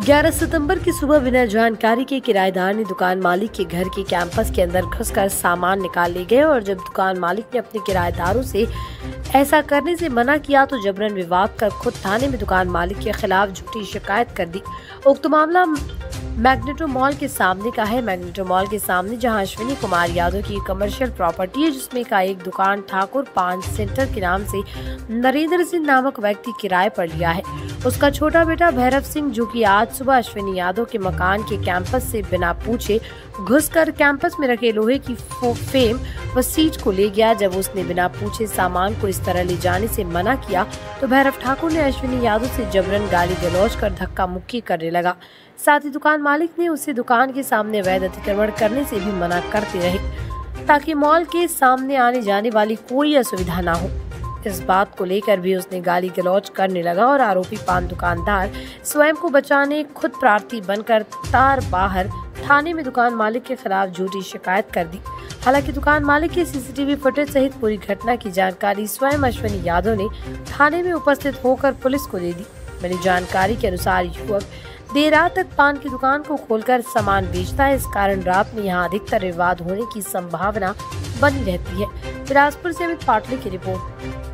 11 सितंबर की सुबह बिना जानकारी के किराएदार ने दुकान मालिक के घर के कैंपस के अंदर घुसकर सामान निकाल ले गए और जब दुकान मालिक ने अपने किराएदारों से ऐसा करने से मना किया तो जबरन विवाद कर खुद थाने में दुकान मालिक के खिलाफ झूठी शिकायत कर दी। उक्त मामला मैग्नेटो मॉल के सामने का है। मैग्नेटो मॉल के सामने जहाँ अश्विनी कुमार यादव की कमर्शियल प्रॉपर्टी है, जिसमें का एक दुकान ठाकुर पान सेंटर के नाम से नरेंद्र सिंह नामक व्यक्ति किराए पर लिया है। उसका छोटा बेटा भैरव सिंह, जो कि आज सुबह अश्विनी यादव के मकान के कैंपस से बिना पूछे घुसकर कैंपस में रखे लोहे की फेम व सीट को ले गया। जब उसने बिना पूछे सामान को इस तरह ले जाने से मना किया तो भैरव ठाकुर ने अश्विनी यादव से जबरन गाली गलौज कर धक्का मुक्की करने लगा। साथ ही दुकान मालिक ने उसे दुकान के सामने वैध अतिक्रमण करने से भी मना करते रहे, ताकि मॉल के सामने आने जाने वाली कोई असुविधा न हो। इस बात को लेकर भी उसने गाली गलौज करने लगा और आरोपी पान दुकानदार स्वयं को बचाने खुद प्रार्थी बनकर तार बाहर थाने में दुकान मालिक के खिलाफ झूठी शिकायत कर दी। हालाँकि दुकान मालिक की सीसीटीवी फुटेज सहित पूरी घटना की जानकारी स्वयं अश्विनी यादव ने थाने में उपस्थित होकर पुलिस को दे दी। मिली जानकारी के अनुसार युवक देर रात तक पान की दुकान को खोलकर सामान बेचता है। इस कारण रात में यहाँ अधिकतर विवाद होने की संभावना बनी रहती है। बिलासपुर से अमित पाटले की रिपोर्ट।